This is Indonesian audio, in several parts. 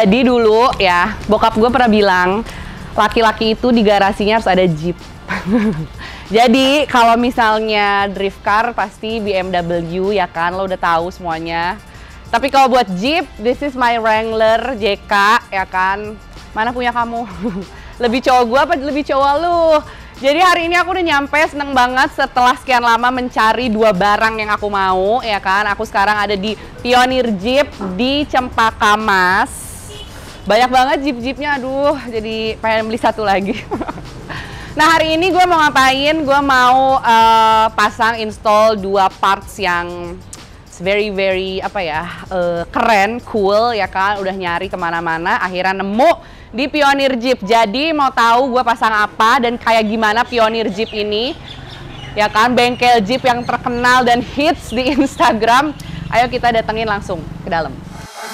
Jadi dulu ya, bokap gue pernah bilang laki-laki itu di garasinya harus ada jeep. Jadi kalau misalnya drift car pasti BMW ya kan, lo udah tahu semuanya. Tapi kalau buat Jeep, this is my Wrangler JK ya kan. Mana punya kamu? lebih cowok gua apa lebih cowok lu? Jadi hari ini aku udah nyampe seneng banget setelah sekian lama mencari dua barang yang aku mau ya kan. Aku sekarang ada di Pioneer Jeep di Cempaka Mas. Banyak banget jeep-jeepnya, aduh jadi pengen beli satu lagi. nah hari ini gue mau ngapain? Gue mau uh, pasang install dua parts yang very very apa ya uh, keren, cool ya kan. Udah nyari ke mana-mana, akhirnya nemu di Pioneer Jeep. Jadi mau tahu gue pasang apa dan kayak gimana Pioneer Jeep ini, ya kan bengkel Jeep yang terkenal dan hits di Instagram. Ayo kita datengin langsung ke dalam.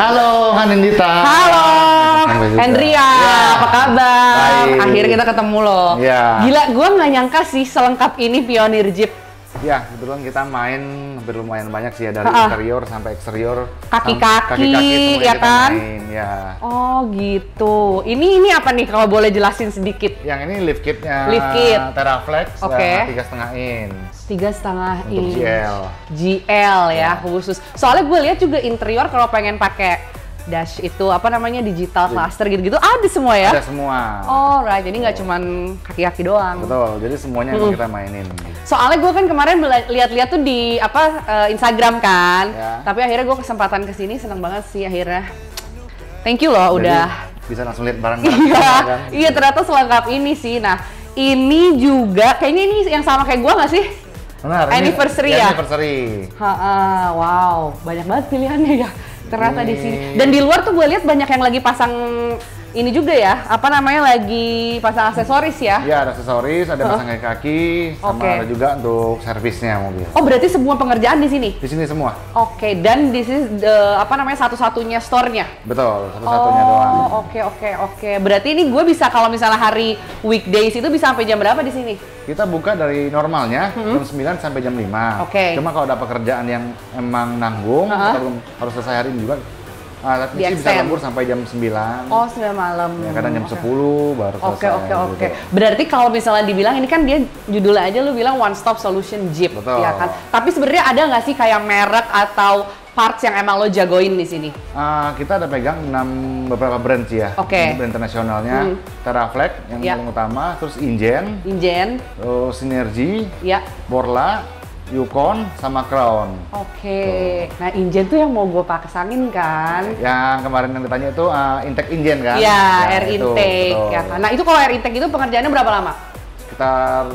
halo Hanindita. Halo, Hendria, ya. apa kabar? Baik. Akhirnya kita ketemu loh. Ya. Gila, gue nggak nyangka sih selengkap ini Pioneer Jeep. Ya, kebetulan kita main hampir lumayan banyak sih ya dari ha -ha. interior sampai eksterior. Kaki-kaki, ya kan? Main, ya. Oh gitu. Ini ini apa nih kalau boleh jelasin sedikit? Yang ini lift kitnya. Lift kit. Teraflex. Oke. Okay. Tiga setengah in. Tiga setengah in. GL. GL ya, ya khusus. Soalnya gue lihat juga interior kalau pengen pakai dash itu apa namanya digital cluster gitu-gitu ada semua ya? Ada semua. Oh right, jadi nggak cuma kaki-kaki doang. Betul, jadi semuanya hmm. kita mainin. Soalnya gue kan kemarin lihat-lihat tuh di apa uh, Instagram kan, ya. tapi akhirnya gue kesempatan ke sini seneng banget sih akhirnya. Thank you loh jadi, udah. Bisa langsung lihat barang-barang. iya, kan? iya ternyata selengkap ini sih. Nah ini juga kayaknya ini yang sama kayak gue nggak sih? Benar. Anniversary ya. Anniversary. Ha -ha, wow, banyak banget pilihannya ya ternyata di sini. Dan di luar tuh gue lihat banyak yang lagi pasang ini juga ya, apa namanya lagi pasang aksesoris ya? Iya ada aksesoris, ada pasang kaki kaki, sama okay. ada juga untuk servisnya mobil. Oh berarti semua pengerjaan di sini? Di sini semua. Oke, okay. dan di sini apa namanya satu-satunya store-nya? Betul, satu-satunya oh, doang. Oh oke okay, oke okay, oke. Okay. Berarti ini gue bisa kalau misalnya hari weekdays itu bisa sampai jam berapa di sini? Kita buka dari normalnya hmm. jam 9 sampai jam 5. Oke. Okay. Cuma kalau ada pekerjaan yang emang nanggung, uh -huh. kita harus selesai hari ini juga Ah, tapi bisa lembur sampai jam 9. Oh, 9 malam. Ya, kadang jam okay. 10 baru selesai. Oke, oke, oke. Gitu. Berarti kalau misalnya dibilang ini kan dia judulnya aja lu bilang one stop solution Jeep, Betul. ya kan? Tapi sebenarnya ada nggak sih kayak merek atau parts yang emang lo jagoin di sini? Uh, kita ada pegang 6 beberapa brand sih ya. Oke. Okay. Brand internasionalnya, hmm. Teraflex yang yeah. paling utama, terus Ingen. Ingen. Terus Synergy. Ya. Yeah. Borla Yukon sama Crown. Oke. Okay. Nah, Injen tuh yang mau gue pasangin kan? Yang kemarin yang ditanya itu uh, intake Injen kan? Iya, ya, air intake ya kan. Nah, itu kalau air intake itu pengerjaannya berapa lama? Sekitar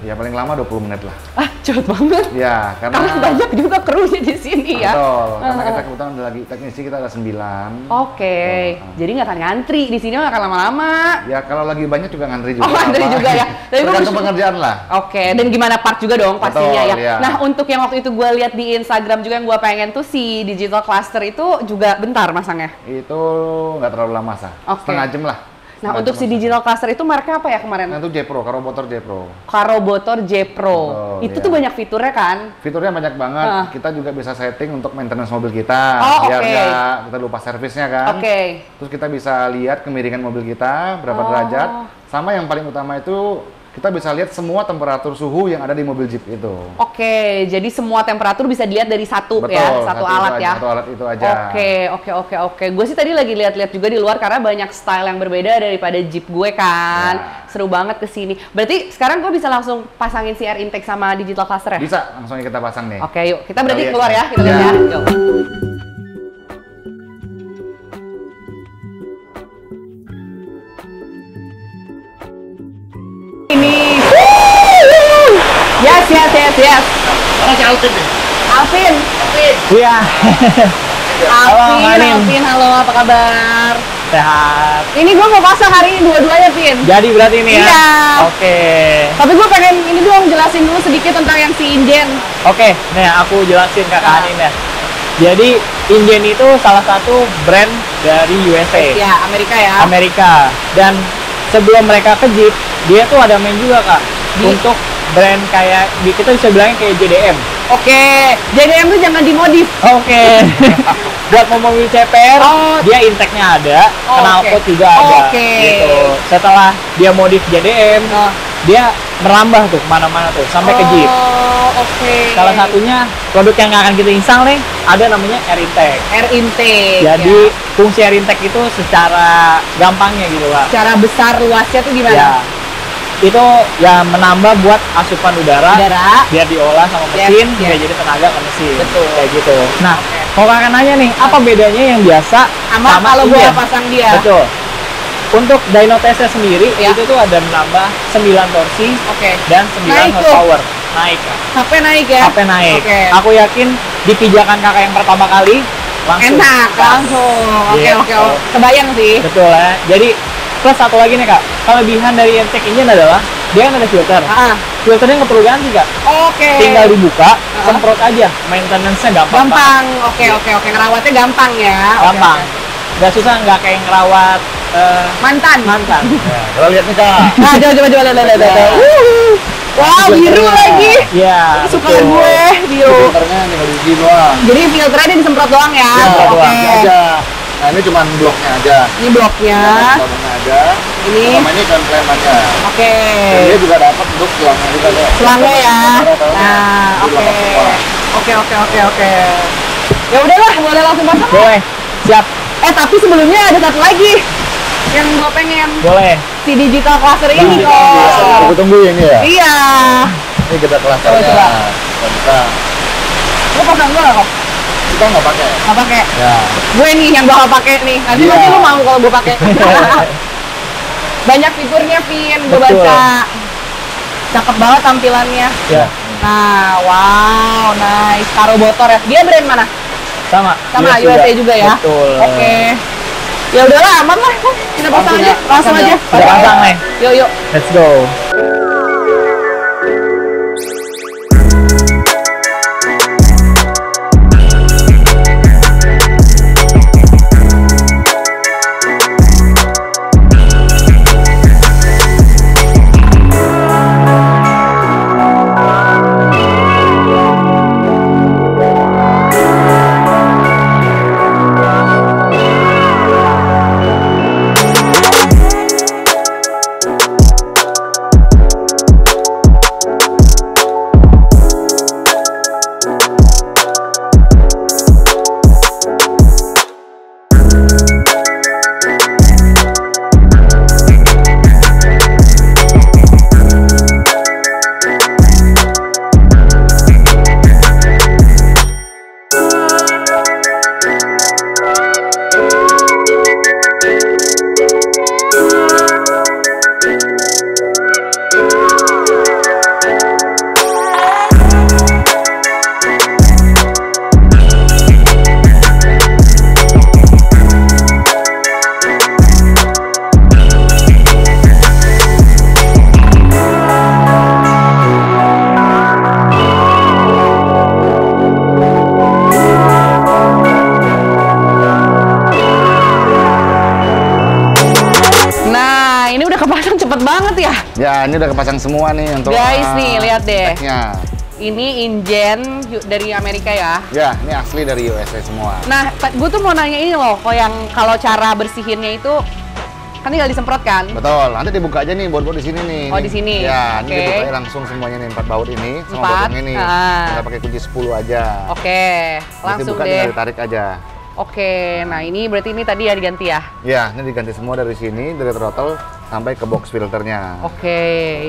Ya paling lama 20 menit lah. Ah, cepet banget. Ya, karena, karena banyak juga krunya di sini ya. Betul, karena kita kebetulan ada lagi teknisi kita ada 9. Oke, okay. uh. jadi nggak akan ngantri di sini nggak akan lama-lama. Ya kalau lagi banyak juga ngantri juga. Oh, ngantri juga ya. Tapi Tergantung pengerjaan lah. Oke, okay. dan gimana part juga dong pastinya Betul, ya. ya. Nah, untuk yang waktu itu gue lihat di Instagram juga yang gue pengen tuh si digital cluster itu juga bentar masangnya. Itu nggak terlalu lama sah. Okay. Setengah jam lah. Nah, untuk si digital cluster itu mereknya apa ya kemarin? Nah, itu J Pro, Karobotor J Pro. Karobotor J Pro. Oh, itu iya. tuh banyak fiturnya kan? Fiturnya banyak banget. Uh. Kita juga bisa setting untuk maintenance mobil kita. Oh, biar okay. nggak kita lupa servisnya kan. Oke. Okay. Terus kita bisa lihat kemiringan mobil kita, berapa oh. derajat. Sama yang paling utama itu kita bisa lihat semua temperatur suhu yang ada di mobil Jeep itu. Oke, jadi semua temperatur bisa dilihat dari satu Betul, ya, satu, satu alat aja, ya. Satu alat itu aja. Oke, oke, oke, oke. Gue sih tadi lagi lihat-lihat juga di luar karena banyak style yang berbeda daripada Jeep gue kan. Ya. Seru banget ke sini. Berarti sekarang gue bisa langsung pasangin si air intake sama digital cluster ya? Bisa, langsung kita pasang nih. Oke, yuk. Kita berarti keluar ya, kita ya. lihat ya. Yuk. Yes, yes, yes. Mana si Alvin nih? Alvin. Iya. Halo, Alvin, Manin. Alvin, halo, apa kabar? Sehat. Ini gue mau pasang hari ini dua-duanya, Pin. Jadi berarti ini ya? Iya. Oke. Tapi gue pengen ini dong jelasin dulu sedikit tentang yang si Ingen. Oke, nih aku jelasin ke Kak Nah. Anin ya. Jadi Ingen itu salah satu brand dari USA, Ya, Amerika ya. Amerika. Dan sebelum mereka ke Jeep, dia tuh ada main juga kak Di- untuk brand kayak di- kita bisa bilangnya kayak JDM. Oke, JDM tuh jangan dimodif. Oke. Buat mau mobil CPR, Oh. dia intake-nya ada, Oh, knalpot oke. juga ada. Oke. Gitu. Setelah dia modif JDM, Oh. dia merambah tuh ke mana-mana tuh sampai ke Jeep. Oh, oke. Salah satunya produk yang akan kita install nih ada namanya air intake. air intake. Jadi ya. fungsi air intake itu secara gampangnya gitu pak. secara besar luasnya tuh gimana? Ya, itu ya menambah buat asupan udara, Udara. biar diolah sama mesin yes. biar jadi tenaga ke mesin. Betul. Kayak gitu. Nah, Oke. kalau kakak nanya nih, apa bedanya yang biasa Sama, kalau gue Ingen? pasang dia. Betul. Untuk dyno testnya sendiri Ya. itu tuh ada menambah 9 torsi Oke. dan 9 Naik tuh. horsepower. Naik. Kak. HP naik ya? Sampai naik. Oke. Aku yakin di pijakan kakak yang pertama kali langsung Enak, langsung. Oke, oke, oke. Kebayang sih. Betul ya. Jadi plus satu lagi nih kak, kelebihan dari Entec Engine adalah dia kan ada filter. Ah, Filternya nggak perlu ganti kak, oke. tinggal dibuka, semprot aja. Maintenance-nya gampang. Gampang. Oke, oke, oke. Ngerawatnya gampang ya. Gampang. oke. Nggak susah, nggak kayak ngerawat eh, Mantan. mantan. Ya, lihat nih kak. Nah, coba coba coba lihat lihat lihat. Wuh. Wow, biru lagi. Iya. Suka gue biru. Filternya tinggal diisi doang. Jadi filternya dia disemprot doang ya. Ya, Oke. aja. Nah ini cuma bloknya aja. Ini bloknya. Bloknya aja. Ini. Sama ini kan klemannya. Oke. Dan dia juga dapat untuk tulangnya juga deh. Selangnya ya. Nah, oke. 8 sekolah. Oke, oke, oke, oke. Ya udahlah, boleh langsung pasang. Boleh. Siap. Eh, tapi sebelumnya ada satu lagi yang gue pengen Boleh. si digital cluster ini Digital kok. Tunggu tunggu ini ya. Iya. Ini kita kelasnya. Coba, coba. Kita Lu pasang gue nggak kok? Kita nggak pakai. Nggak pakai. Ya. Gue nih yang bakal pakai nih. Nanti nanti lu mau kalau gue pakai. Banyak fiturnya, Vin. Gue baca. Cakep banget tampilannya. Ya. Nah, wow, nice. Karo Motor ya. Dia brand mana? Sama. Sama US USA juga ya. Betul. Oke. Ya udahlah, aman lah. Kita pasang aja, langsung aja. Udah pasang nih. Yuk, yuk. Let's go. Ini udah kepasang semua nih untuk. Guys, ah, nih, lihat deh. speknya. Ini Ingen yu- dari Amerika ya. Ya ini asli dari USA semua. Nah, gue tuh mau nanya ini loh, kok yang kalau cara bersihinnya itu kan tinggal disemprot kan? Betul. Nanti dibuka aja nih baut-baut di sini nih. Oh, di sini. Ya, Oke. ini dibuka langsung semuanya nih empat baut ini sama baut ini. Ah. Kita pakai kunci 10 aja. Oke, Nanti langsung buka deh. tinggal ditarik aja. Oke, nah ini berarti ini tadi ya diganti ya? Ya, ini diganti semua dari sini, dari throttle sampai ke box filternya. Oke,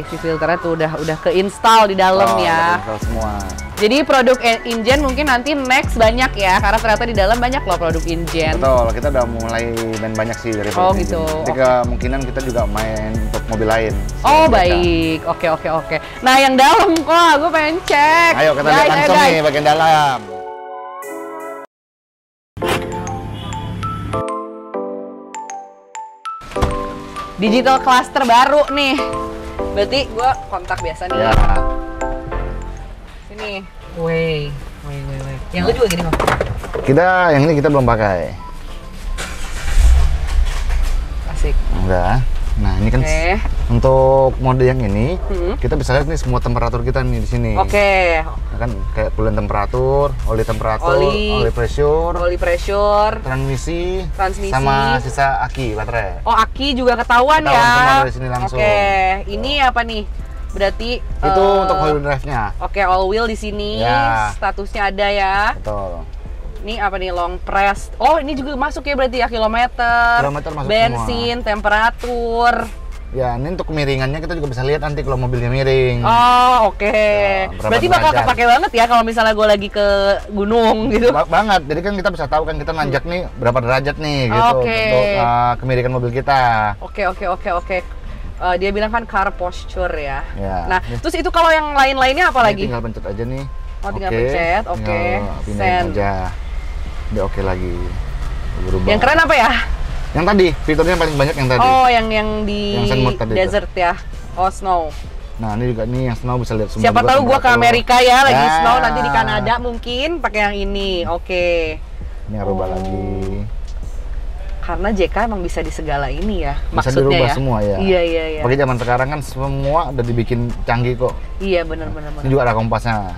isi filternya tuh udah udah keinstall di dalam Oh, ya. udah install semua. Jadi produk Ingen mungkin nanti next banyak ya, karena ternyata di dalam banyak loh produk Ingen. Betul, kita udah mulai main banyak sih dari Oh, produk gitu. ini. Nanti kemungkinan kita juga main untuk mobil lain. Oh baik, oke oke oke. Nah yang dalam kok, gue pengen cek. Ayo kita lihat langsung guys. nih bagian dalam. Digital cluster baru nih. Berarti gua kontak biasa nih. Ya. Sini. Woi. Woi, woi, woi. Yang lu juga gini, Bang. Kita yang ini kita belum pakai. Asik. Enggak. Nah, ini kan Oke. untuk mode yang ini Hmm. kita bisa lihat nih semua temperatur kita nih di sini. Oke. Nah, kan kayak coolant temperatur, oli temperatur, Oli. oli pressure, Oli pressure. transmisi, Transmisi. sama sisa aki baterai. Oh, aki juga ketahuan, Ketahuan ya. semua dari sini langsung. Oke. Ini apa nih? Berarti Itu eh, untuk wheel drive-nya. Oke, all wheel di sini. Ya. Statusnya ada ya. Betul. Ini apa nih long press? Oh, ini juga masuk ya berarti ya kilometer. Kilometer masuk bensin, temperatur. Ya, ini untuk kemiringannya kita juga bisa lihat nanti kalau mobilnya miring. Oh, oke. Ya, berapa berarti bakal derajat? kepake banget ya kalau misalnya gue lagi ke gunung gitu. Ba- banget. Jadi kan kita bisa tahu kan kita nanjak nih berapa derajat nih gitu Oke. untuk uh, kemiringan mobil kita. Oke, oke, oke, oke. Eh, dia bilang kan car posture ya. Ya. Nah, terus itu kalau yang lain-lainnya apa Ini lagi? Tinggal pencet aja nih. Oh, tinggal pencet, oke. Pindahin Send. aja. Udah oke lagi. Berubah. Yang keren apa ya? Yang tadi, fiturnya paling banyak yang tadi. Oh, yang yang di Yang tadi desert ya. Oh, snow. Nah, ini juga nih yang snow bisa lihat semua. Siapa tahu gua ke. Amerika ya lagi Ya. snow nanti di Kanada mungkin pakai yang ini. Oke. Ini yang rubah Oh. lagi. Karena JK emang bisa di segala ini ya. Bisa Maksudnya dirubah ya. semua ya. Iya, iya, iya. Pakai zaman sekarang kan semua udah dibikin canggih kok. Iya, benar benar Ini juga ada kompasnya.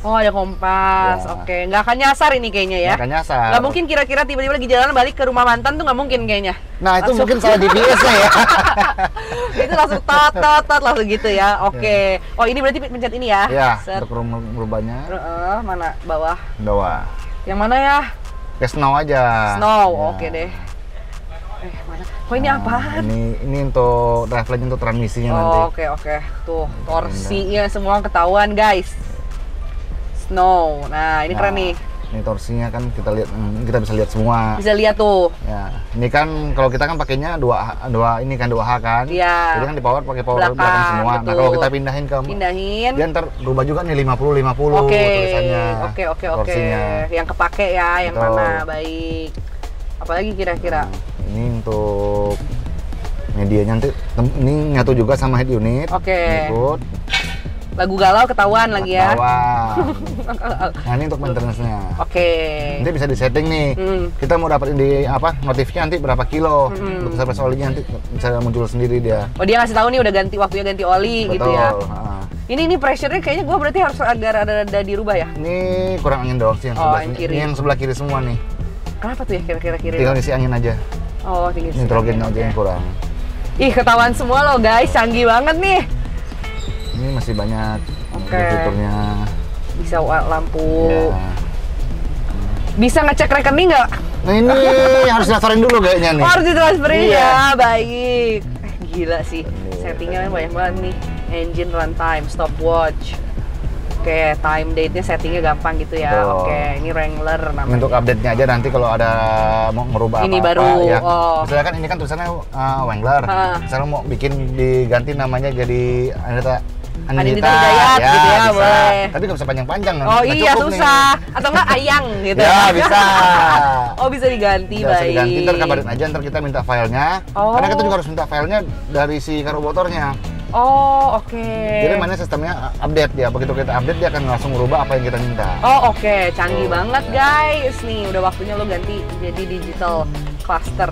Oh, ada kompas. Ya. Oke, nggak akan nyasar ini kayaknya ya. Nggak akan nyasar. Nggak mungkin kira-kira tiba-tiba lagi jalan balik ke rumah mantan tuh nggak mungkin kayaknya. Nah, itu Langsung- mungkin salah GPS-nya ya. itu langsung tot tot tot langsung gitu ya. Oke. Oh, ini berarti pencet ini ya. ya, Set. untuk merubahnya Heeh, mana bawah? bawah. Yang mana ya? Ya snow aja. Snow. Ya. Oke deh. Eh, mana? Oh, ini Nah, apaan? Ini ini untuk drive untuk transmisinya nanti. Oh, Oke oke tuh torsinya semua ketahuan guys. Snow. Nah ini keren Nah, nih. Ini torsinya kan kita lihat hmm, kita bisa lihat semua. Bisa lihat tuh. Ya, ini kan kalau kita kan pakainya dua dua ini kan dua H kan. Iya. Jadi kan di power pakai power Belakang, belakang, semua. Nah, betul. kalau kita pindahin ke Pindahin. dia ntar berubah juga nih 50 50 Oke. tulisannya. Oke oke oke. torsinya. Yang kepake ya, yang Betul. mana? Baik. Apalagi kira-kira? Ini untuk medianya nanti ini nyatu juga sama head unit. Oke. Ikut. Lagu galau ketahuan lagi ya. Bawah. nah, ini untuk maintenance-nya. Oke. Nanti bisa disetting nih. Hmm. Kita mau dapat di apa? Notifnya nanti berapa kilo. Hmm. Untuk service olinya nanti bisa muncul sendiri dia. Oh dia ngasih tahu nih udah ganti waktunya ganti oli gitu ya. ah. Ini ini pressure-nya kayaknya gua berarti harus agak ada, ada dirubah ya. Ini kurang angin doang sih yang Oh, sebelah yang kiri. Ini yang sebelah kiri semua nih. Kenapa tuh ya kira-kira kiri? Tinggal isi angin aja. Oh, tinggi sih. Nitrogennya aja yang kurang. Ih, ketahuan semua loh guys, canggih banget nih. Ini masih banyak Oke. fiturnya. Bisa lampu. Ya. Bisa ngecek rekening nggak? Nah ini harus daftarin dulu kayaknya nih. Oh, harus ditransferin Iya. ya, baik. Eh, gila sih, settingnya kan banyak banget nih. Engine runtime, stopwatch. Oke, time date-nya settingnya gampang gitu ya. Oke, ini Wrangler namanya. untuk update-nya aja nanti kalau ada mau merubah Ini apa-apa baru, ya. oh. Misalnya kan ini kan tulisannya uh, Wrangler. Ha. Misalnya mau bikin diganti namanya jadi Anita Anindita Hidayat gitu ya, bisa. boleh. Tapi nggak bisa panjang-panjang. Oh iya, cukup nih. susah. Atau enggak ayang gitu. Ya bisa. oh, bisa diganti, Bisa baik. diganti, ntar kabarin aja, ntar kita minta filenya. Oh. Karena kita juga harus minta filenya dari si karobotornya. Oh, oke. Jadi mana sistemnya uh, update ya. Begitu kita update dia akan langsung merubah apa yang kita minta. Oh oke, canggih Oh, banget ya. guys. Nih udah waktunya lo ganti jadi digital cluster.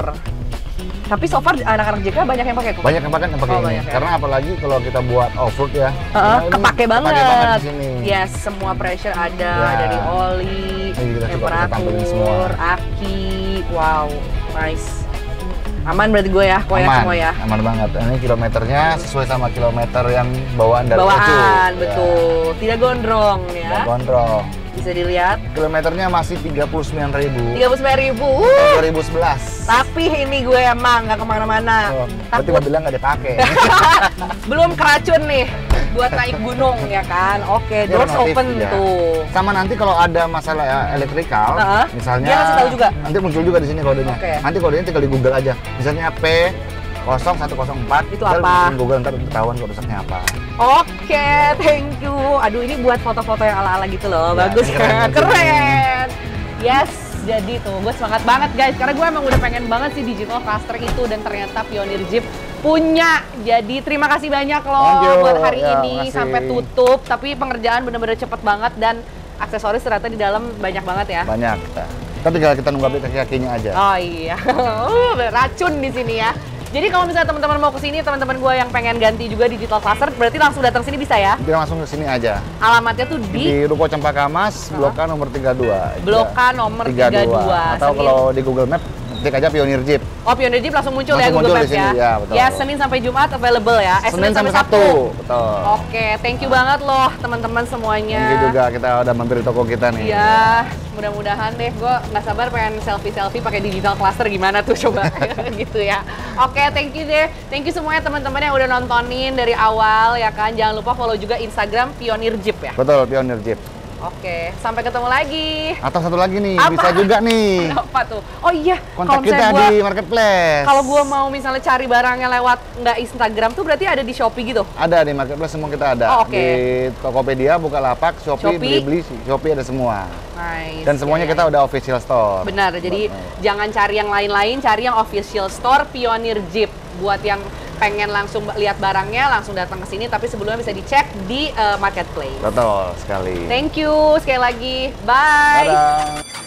Tapi so far anak-anak JK banyak yang pakai kok. Banyak yang pakai yang pakai Oh, ini. ya. Karena apalagi kalau kita buat off-road ya. Heeh, nah kepake banget. Kepake banget di sini. Yes, semua pressure ada Ya. dari oli, temperatur, aki. Wow, nice. Aman berarti gue ya, kok ya aman, semua ya. aman banget. Ini kilometernya sesuai sama kilometer yang bawaan dari Bawaan, Ecu. Ya. betul. Tidak gondrong Ya. ya. Gondrong. Bisa dilihat. Kilometernya masih 39.000. 39 ribu. Tahun 2011. Tapi ini gue emang nggak ke mana-mana. Oh, berarti Takut mobilnya nggak dipakai. belum keracun nih buat naik gunung ya kan oke Ini doors relatif, open ya. tuh Sama nanti kalau ada masalah ya, elektrikal, Heeh. misalnya Dia kasih tahu juga? Nanti muncul juga di sini kodenya. Oke. Nanti kodenya tinggal di Google aja. Misalnya P 0104 Itu apa? Google ntar ketahuan kok rusaknya apa. oke thank you aduh ini buat foto-foto yang ala-ala gitu loh Ya, bagus keren, keren, keren. yes Jadi tuh, gue semangat banget guys, karena gue emang udah pengen banget sih digital cluster itu dan ternyata Pioneer Jeep punya. Jadi terima kasih banyak loh you. buat hari Ya, ini makasih. sampai tutup. Tapi pengerjaan bener-bener cepet banget dan aksesoris ternyata di dalam banyak banget ya. Banyak kita. Kita tinggal kita nunggu update kaki-kakinya aja. Oh iya, Uh, racun di sini ya. Jadi kalau misalnya teman-teman mau ke sini, teman-teman gue yang pengen ganti juga digital cluster, berarti langsung datang sini bisa ya? Kita langsung ke sini aja. Alamatnya tuh di Di Ruko Cempaka Mas, Blok A nomor 32. Blok A nomor 32. Atau Senin- kalau di Google Map, ketik aja Pioneer Jeep. Oh, Pioneer Jeep langsung muncul ya Langsung Google muncul Maps di sini, ya? ya, betul. Ya, Senin sampai Jumat available ya? Eh, Senin sampai Sabtu. Betul. Oke, thank you banget loh teman-teman semuanya. Thank you juga kita udah mampir di toko kita nih. Iya, mudah-mudahan deh. Gue nggak sabar pengen selfie-selfie pakai digital cluster gimana tuh coba gitu ya. Oke, thank you deh. Thank you semuanya teman-teman yang udah nontonin dari awal ya kan. Jangan lupa follow juga Instagram Pioneer Jeep ya. Betul, Pioneer Jeep. Oke, sampai ketemu lagi. Atau satu lagi nih, Apa? bisa juga nih. Apa tuh? Oh iya, Kontak kalau kita gua- di marketplace. Kalau gua mau misalnya cari barangnya lewat nggak Instagram tuh berarti ada di Shopee gitu? ada di marketplace semua kita ada. Oh, oke. Di Tokopedia, Bukalapak, Shopee, Shopee. Blibli, Shopee ada semua. Nice. Dan semuanya ya, kita udah official store. Benar, jadi Buat- jangan cari yang lain-lain, cari yang official store Pioneer Jeep. Buat yang pengen langsung lihat barangnya, langsung datang ke sini. Tapi sebelumnya bisa dicek di eh, marketplace. Betul sekali. Thank you sekali lagi. Bye. Dadah.